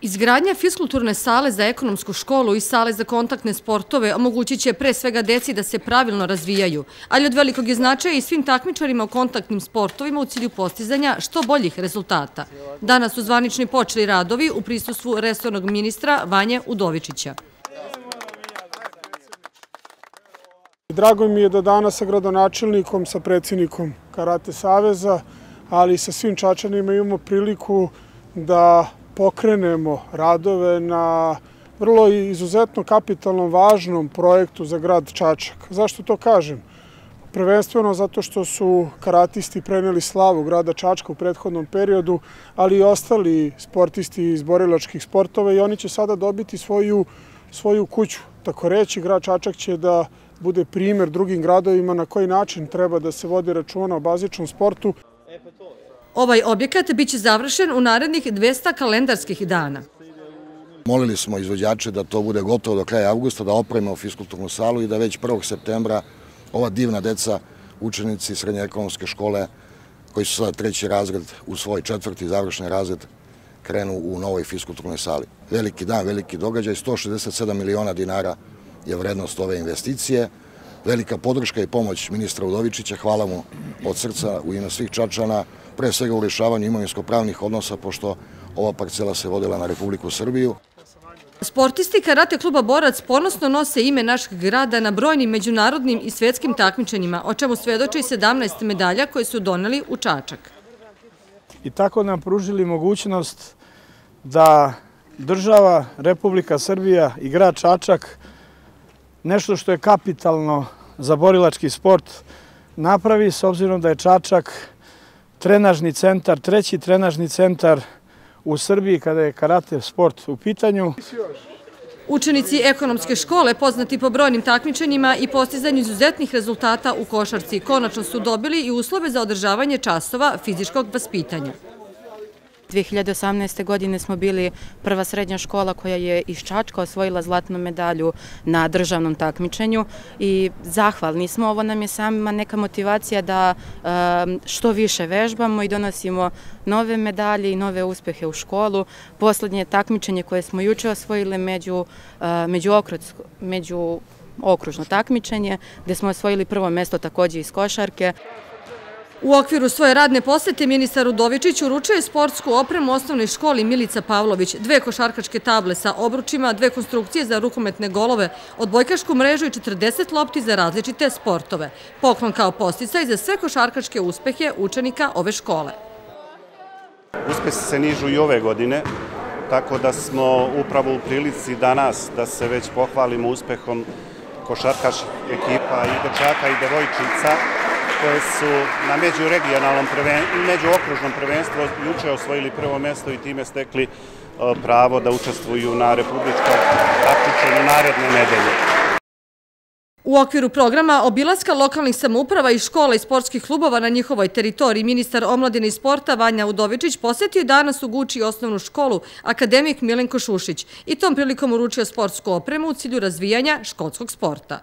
Izgradnja fiskulturne sale za ekonomsku školu i sale za kontaktne sportove omogućit će pre svega deci da se pravilno razvijaju, ali od velikog je značaja i svim takmičarima u kontaktnim sportovima u cilju postizanja što boljih rezultata. Danas su zvanični počeli radovi u prisustvu resornog ministra Vanje Udovičića. Drago mi je da danas sa gradonačelnikom, sa predsjednikom Karate Saveza, ali i sa svim čačanima imamo priliku da pokrenemo radove na vrlo izuzetno kapitalnom važnom projektu za grad Čačak. Zašto to kažem? Prvenstveno zato što su karatisti preneli slavu grada Čačka u prethodnom periodu, ali i ostali sportisti iz borilačkih sportova i oni će sada dobiti svoju, svoju kuću. Tako reći, grad Čačak će da bude primjer drugim gradovima na koji način treba da se vodi računa o bazičnom sportu. Ovaj objekat biće završen u narednih 200 kalendarskih dana. Molili smo izvođače da to bude gotovo do kraja augusta, da opremimo fiskulturnu salu i da već 1. septembra ova divna deca, učenici srednje ekonomske škole, koji su sada treći razred u svoj četvrti završni razred, krenu u novoj fiskulturnoj sali. Veliki dan, veliki događaj, 167 miliona dinara je vrednost ove investicije. Velika podrška i pomoć ministra Udovičića, hvala mu od srca u ime svih Čačana, pre svega u rješavanju imovinsko-pravnih odnosa, pošto ova parcela se vodila na Republiku Srbiju. Sportisti Karate kluba Borac ponosno nose ime našeg grada na brojnim međunarodnim i svetskim takmičenjima, o čemu svedoče i 17 medalja koje su doneli u Čačak. I tako nam pružili mogućnost da država, Republika Srbija i grad Čačak nešto što je kapitalno za borilački sport napravi, s obzirom da je Čačak trenažni centar, treći trenažni centar u Srbiji kada je karate sport u pitanju. Učenici ekonomske škole, poznati po brojnim takmičenjima i postizanju izuzetnih rezultata u košarci, konačno su dobili i uslove za održavanje časova fizičkog vaspitanja. 2018. godine smo bili prva srednja škola koja je iz Čačka osvojila zlatnu medalju na državnom takmičenju i zahvalni smo. Ovo nam je sama neka motivacija da što više vežbamo i donosimo nove medalje i nove uspehe u školu. Poslednje takmičenje koje smo juče osvojile među okružno takmičenje, gde smo osvojili prvo mesto također iz košarke. U okviru svoje radne posete ministar Udovičić uručuje sportsku opremu osnovnoj školi Milica Pavlović, dve košarkačke table sa obručima, dve konstrukcije za rukometne golove, odbojkašku mrežu i 40 lopti za različite sportove. Poklon kao posticaj za sve košarkačke uspehe učenika ove škole. Uspesi se nižu i ove godine, tako da smo upravo u prilici danas da se već pohvalimo uspehom košarkaš ekipa i dečaka i devojčica koje su na međuregionalnom međuokružnom prvenstvu juče osvojili prvo mjesto i time stekli e, pravo da učestvuju na republičkom takmičenju naredne nedelje. U okviru programa obilaska lokalnih samouprava i škola i sportskih klubova na njihovoj teritoriji, ministar omladine i sporta Vanja Udovičić posjetio danas u Guči osnovnu školu akademik Milenko Šušić i tom prilikom uručio sportsku opremu u cilju razvijanja školskog sporta.